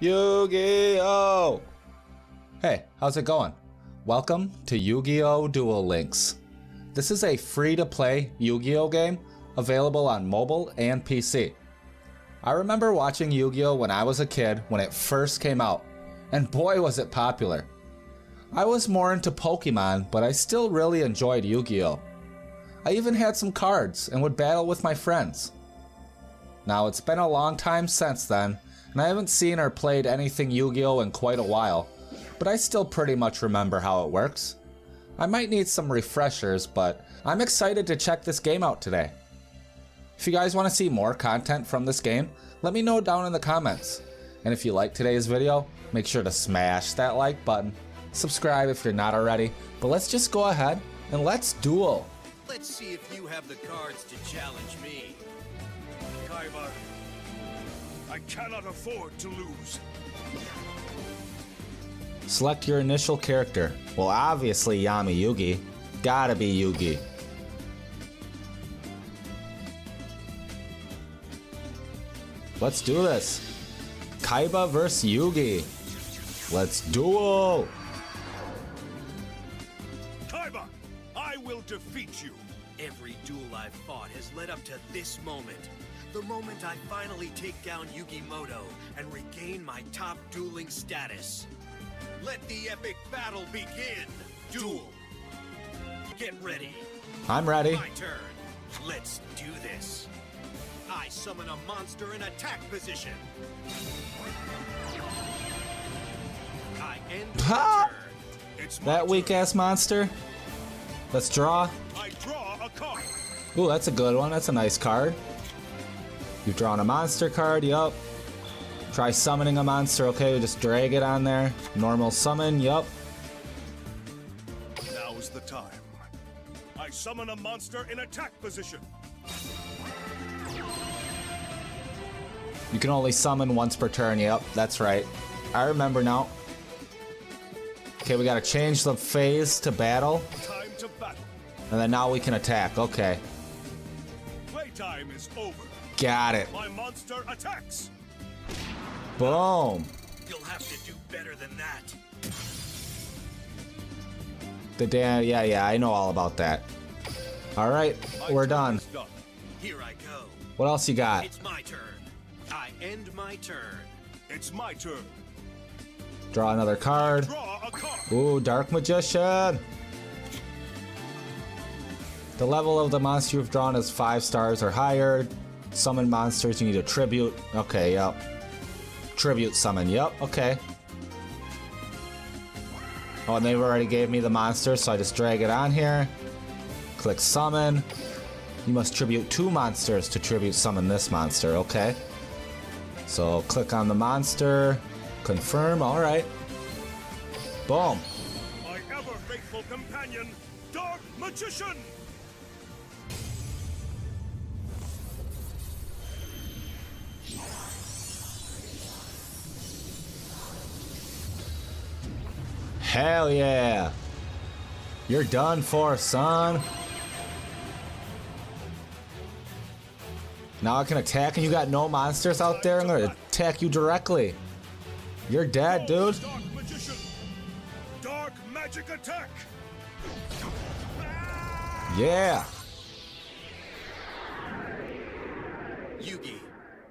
Yu-Gi-Oh! Hey, how's it going? Welcome to Yu-Gi-Oh! Duel Links. This is a free-to-play Yu-Gi-Oh! game available on mobile and PC. I remember watching Yu-Gi-Oh! when I was a kid when it first came out, and boy was it popular. I was more into Pokemon, but I still really enjoyed Yu-Gi-Oh! I even had some cards and would battle with my friends. Now it's been a long time since then, and I haven't seen or played anything Yu-Gi-Oh! in quite a while, but I still pretty much remember how it works. I might need some refreshers, but I'm excited to check this game out today. If you guys want to see more content from this game, let me know down in the comments. And if you like today's video, make sure to smash that like button, subscribe if you're not already, but let's just go ahead and let's duel. Let's see if you have the cards to challenge me. Kaiba, I cannot afford to lose. Select your initial character. Well, obviously Yami Yugi. Gotta be Yugi. Let's do this. Kaiba versus Yugi. Let's duel. Kaiba, I will defeat you. Every duel I've fought has led up to this moment. The moment I finally take down Yugimoto and regain my top dueling status. Let the epic battle begin! Duel! Get ready! I'm ready. My turn! Let's do this! I summon a monster in attack position! I end Ha! turn! It's my That weak ass monster. Let's draw. I draw a card. Ooh, that's a good one. That's a nice card. You've drawn a monster card, yup. Try summoning a monster, okay, just drag it on there. Normal summon, yup. Now's the time. I summon a monster in attack position. You can only summon once per turn, yep, that's right. I remember now. Okay, we gotta change the phase to battle, Time to battle. and then now we can attack, okay. Playtime is over. Got it. My monster attacks. Boom. You'll have to do better than that. The damn, yeah, yeah, I know all about that. Alright, My we're done. done. Here I go. What else you got? It's my turn. I end my turn. It's my turn. Draw another card. Draw a card. Ooh, Dark Magician! The level of the monster you've drawn is 5 stars or higher. Summon monsters, you need a tribute. Okay, yep. Tribute summon, yep, okay. Oh, and they've already gave me the monster, so I just drag it on here. Click summon. You must tribute two monsters to tribute summon this monster, okay. So click on the monster, confirm, alright. Boom. My ever faithful companion, Dark Magician. Hell yeah. You're done for, son. Now I can attack and you got no monsters out there? I'm gonna attack you directly. You're dead, dude. Dark magic attack. Yeah. Yugi,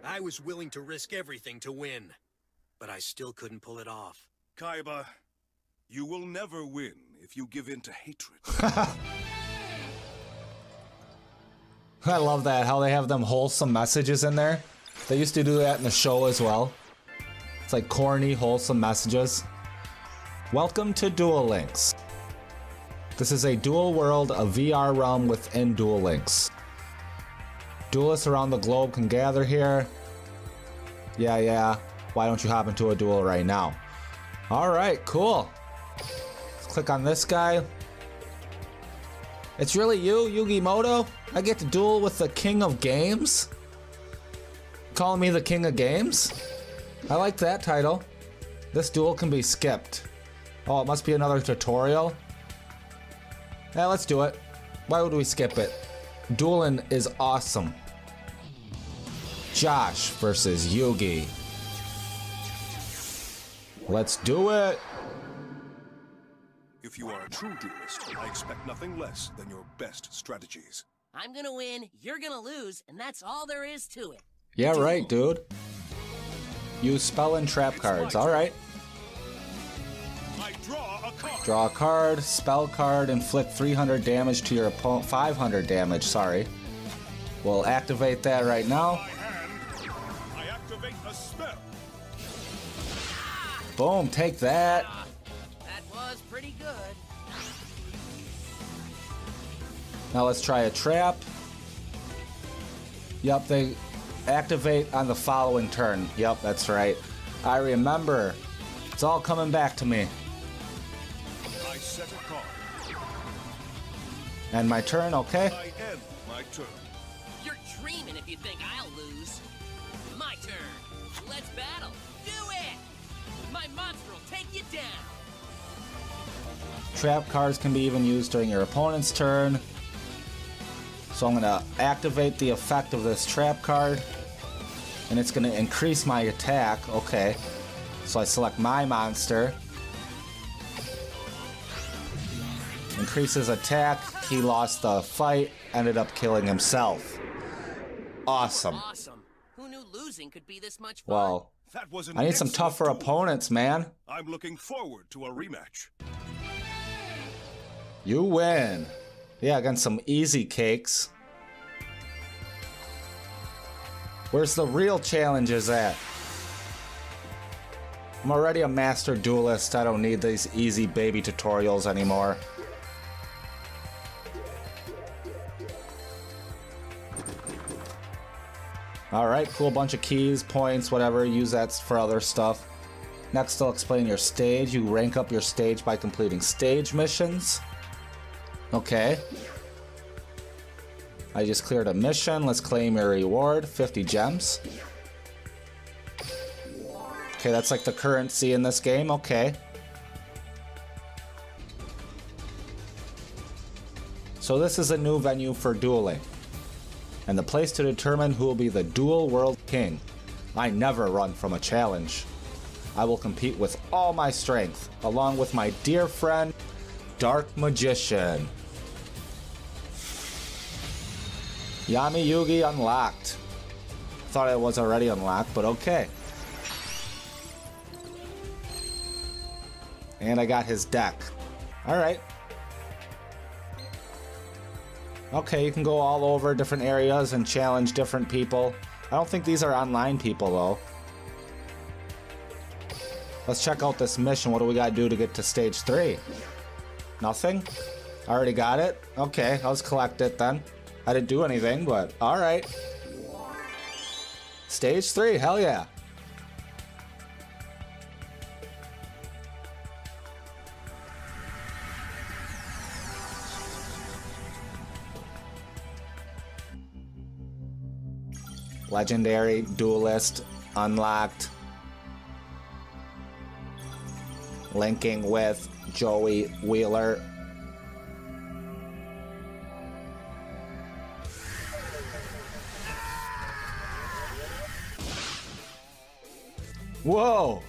I was willing to risk everything to win, but I still couldn't pull it off. Kaiba, you will never win if you give in to hatred. I love that, how they have them wholesome messages in there. They used to do that in the show as well. It's like corny, wholesome messages. Welcome to Duel Links. This is a Duel World, a VR realm within Duel Links. Duelists around the globe can gather here. Yeah, yeah. Why don't you hop into a duel right now? Alright, cool. Click on this guy. It's really you, Yugi Moto? I get to duel with the king of games? Calling me the king of games? I like that title. This duel can be skipped. Oh, it must be another tutorial? Yeah, let's do it. Why would we skip it? Dueling is awesome. Josh versus Yugi. Let's do it. If you are a true duelist, I expect nothing less than your best strategies. I'm gonna win, you're gonna lose, and that's all there is to it. Yeah, right, dude. Use spell and trap cards. All right. Draw a card. Draw a card, spell card, inflict 300 damage to your opponent. 500 damage, sorry. We'll activate that right now. Hand. I activate a spell. Boom, take that. That was pretty good. Now let's try a trap. Yep, they activate on the following turn. Yep, that's right. I remember. It's all coming back to me. I set a card. And my turn, okay? I end my turn. You're dreaming if you think I'll lose. My turn. Let's battle. Do it! My monster will take you down. Trap cards can be even used during your opponent's turn. So I'm gonna activate the effect of this trap card. And it's gonna increase my attack. Okay. So I select my monster. Increases attack. He lost the fight, ended up killing himself. Awesome. Awesome. Who knew losing could be this much fun? Well, That was I need some tougher duel. opponents, man. I'm looking forward to a rematch. You win. Yeah, against some easy cakes. Where's the real challenges at? I'm already a master duelist. I don't need these easy baby tutorials anymore. Alright, cool bunch of keys, points, whatever. Use that for other stuff. Next, I'll explain your stage. You rank up your stage by completing stage missions. Okay. I just cleared a mission. Let's claim your reward 50 gems. Okay, that's like the currency in this game. Okay. So, this is a new venue for dueling, and the place to determine who will be the Duel World King. I never run from a challenge. I will compete with all my strength, along with my dear friend, Dark Magician. Yami Yugi unlocked. Thought it was already unlocked, but okay. And I got his deck. Alright. Okay, you can go all over different areas and challenge different people. I don't think these are online people though. Let's check out this mission. What do we gotta do to get to stage three? Nothing? I already got it? Okay, I'll just collect it then. I didn't do anything, but alright. Stage three, hell yeah. Legendary Duelist unlocked. Linking with Joey Wheeler. Whoa!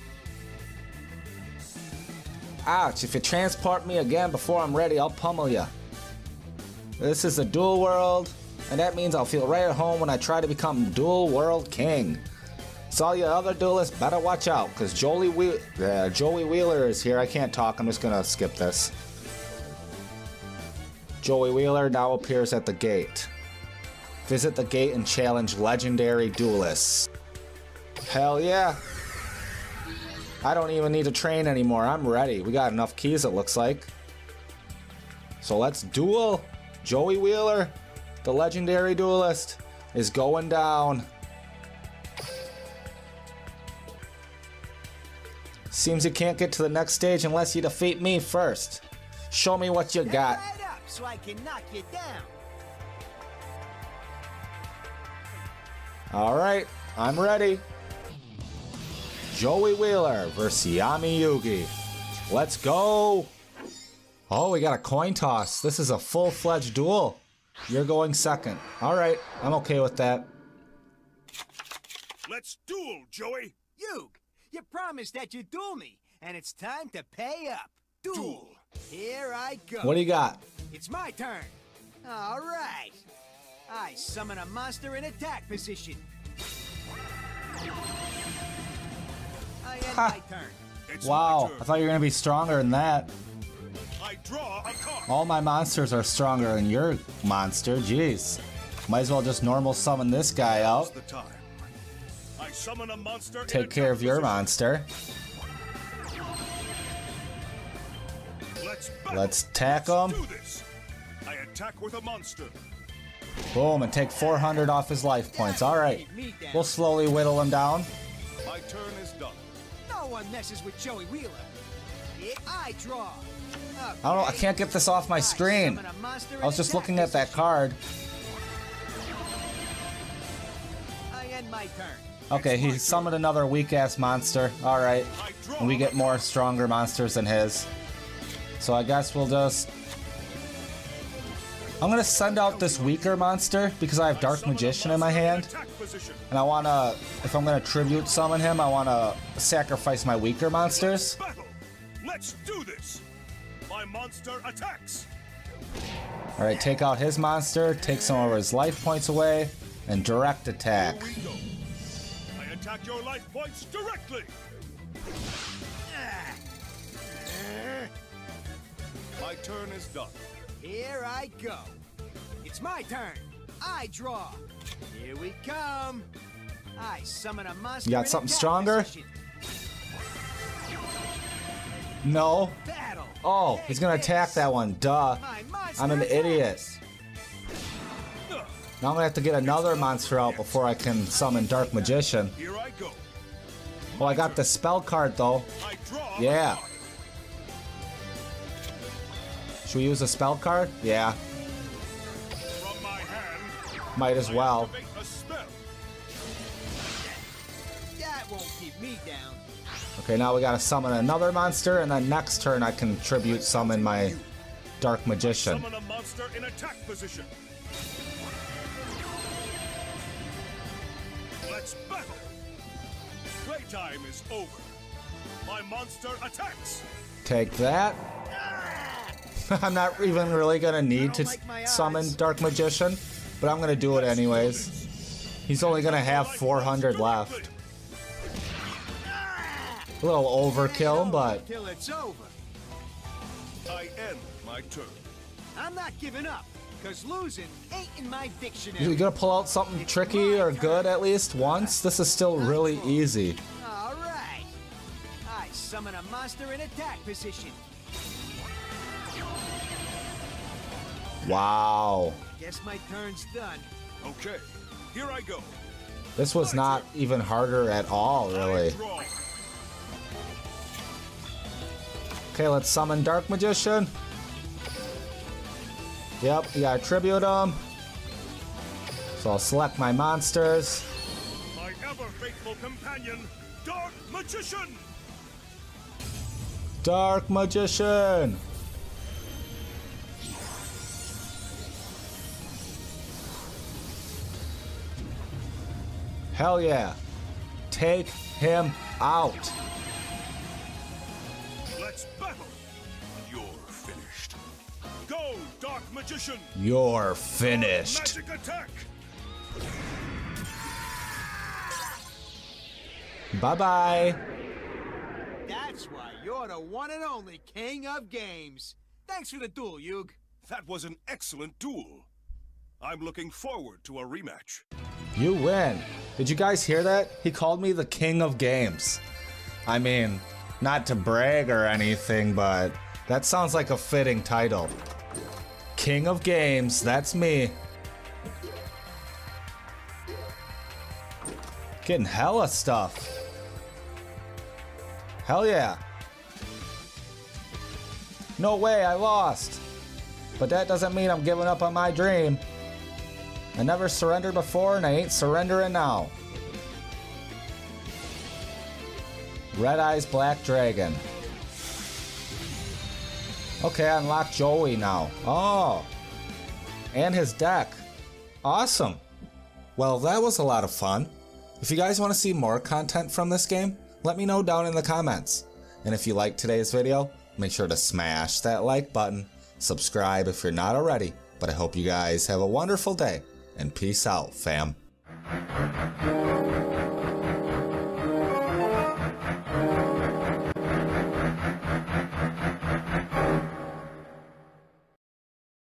Ouch, if you transport me again before I'm ready, I'll pummel you. This is a Duel World, and that means I'll feel right at home when I try to become Duel World king. So all you other duelists better watch out, because Joey, Whe- uh, Joey Wheeler is here. I can't talk, I'm just gonna skip this. Joey Wheeler now appears at the gate. Visit the gate and challenge legendary duelists. Hell yeah. I don't even need to train anymore. I'm ready. We got enough keys, it looks like. So let's duel. Joey Wheeler, the legendary duelist, is going down. Seems you can't get to the next stage unless you defeat me first. Show me what you got. So I can knock you down. All right, I'm ready. Joey Wheeler versus Yami Yugi. Let's go. Oh, we got a coin toss. This is a full fledged duel. You're going second. All right, I'm okay with that. Let's duel, Joey. You, you promised that you'd duel me. and it's time to pay up. Duel. Duel. Here I go. What do you got? It's my turn. All right. I summon a monster in attack position. I end my turn. It's my Wow, turn. I thought you were gonna be stronger than that. I draw a card. All my monsters are stronger than your monster. Jeez. Might as well just normal summon this guy out. the time. Take care of your monster. Let's battle. Let's tack Let's 'em. Do this. I attack with a monster. Boom, and take 400 off his life points. All right. Keep me down. We'll slowly whittle him down. My turn is done. No one messes with Joey Wheeler. I draw. I don't know. I can't get this off my screen. I was just looking at that card. I end my turn. Okay, he summoned another weak ass monster. All right. And we get more stronger monsters than his. So I guess we'll just. I'm gonna send out this weaker monster because I have Dark Magician in my hand. And I wanna. If I'm gonna tribute summon him, I wanna sacrifice my weaker monsters. Let's do this. My monster attacks. Alright, take out his monster, take some of his life points away, and direct attack. Here we go. I attack your life points directly. My turn is done. Here I go. It's my turn. I draw. Here we come. I summon a monster. You got something stronger? No. Battle. Oh, Take he's gonna attack that one. Duh. I'm an attacks. idiot. Now I'm gonna have to get another monster out before I can summon Dark Magician. Here I go. Oh, I got the spell card though. I draw. Yeah. card. Should we use a spell card? Yeah, From my hand. might as I well. a spell. That won't keep me down. Okay, now we gotta summon another monster, and then next turn I can tribute summon my Dark Magician. Let's battle. Playtime is over. My monster attacks. Take that. I'm not even really gonna need to like summon odds. Dark Magician, but I'm gonna do it anyways. He's only gonna have 400 left. A little overkill, but Till it's over. I end my turn. I'm not giving up, cause losing ain't in my dictionary. you gonna pull out something tricky or good at least once? This is still really easy. All right. I summon a monster in attack position. Wow. Guess my turn's done. Okay, here I go. This was not even harder at all, really. Okay, let's summon Dark Magician. Yep, you gotta tribute him. So I'll select my monsters. My ever faithful companion, Dark Magician. Dark Magician! Hell yeah. Take him out. Magician. You're finished. Magic attack. Bye bye. That's why you're the one and only king of games. Thanks for the duel, Yug. That was an excellent duel. I'm looking forward to a rematch. You win. Did you guys hear that? He called me the king of games. I mean, not to brag or anything, but that sounds like a fitting title. King of games, that's me. Getting hella stuff. Hell yeah. No way, I lost. But that doesn't mean I'm giving up on my dream. I never surrendered before and I ain't surrendering now. Red Eyes Black Dragon. Okay, I unlocked Joey now. Oh. And his deck. Awesome. Well, that was a lot of fun. If you guys want to see more content from this game, let me know down in the comments. And if you liked today's video, make sure to smash that like button, subscribe if you're not already. But I hope you guys have a wonderful day, and peace out, fam.